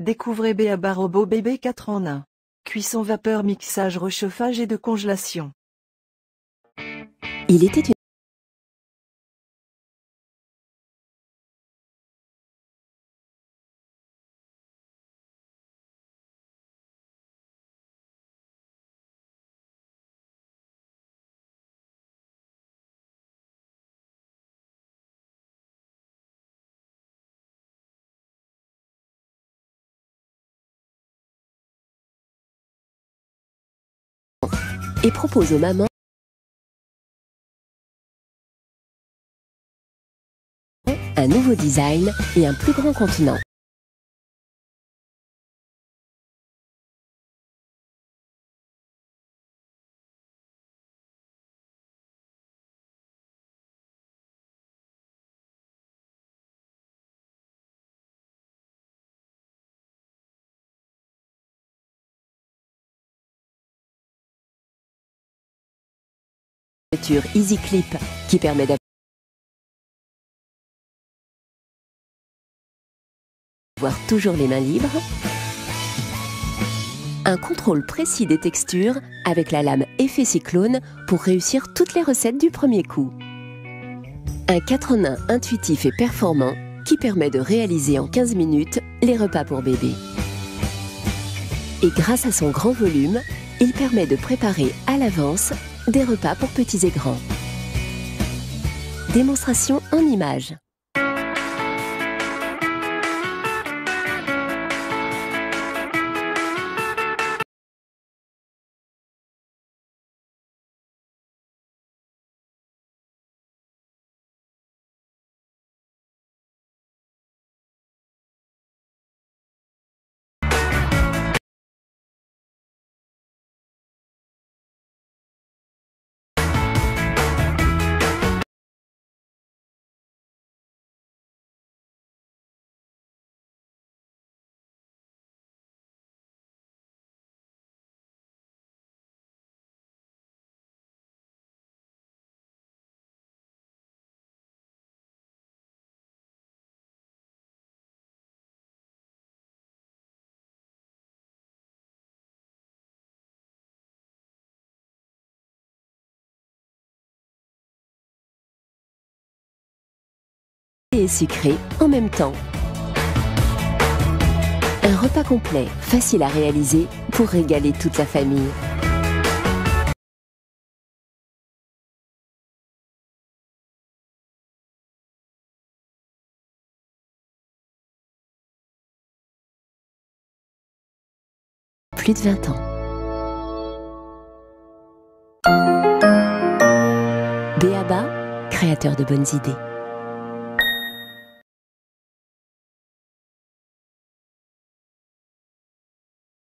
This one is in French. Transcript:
Découvrez Béaba Robot Bébé 4 en 1. Cuisson vapeur mixage rechauffage et de congélation. Il était une et propose aux mamans un nouveau design et un plus grand contenant. Easy Clip qui permet d'avoir toujours les mains libres. Un contrôle précis des textures avec la lame effet cyclone pour réussir toutes les recettes du premier coup. Un 4 en 1 intuitif et performant qui permet de réaliser en 15 minutes les repas pour bébé. Et grâce à son grand volume, il permet de préparer à l'avance des repas pour petits et grands. Démonstration en images. Et sucré en même temps. Un repas complet, facile à réaliser pour régaler toute la famille. Plus de 20 ans. Béaba, créateur de bonnes idées.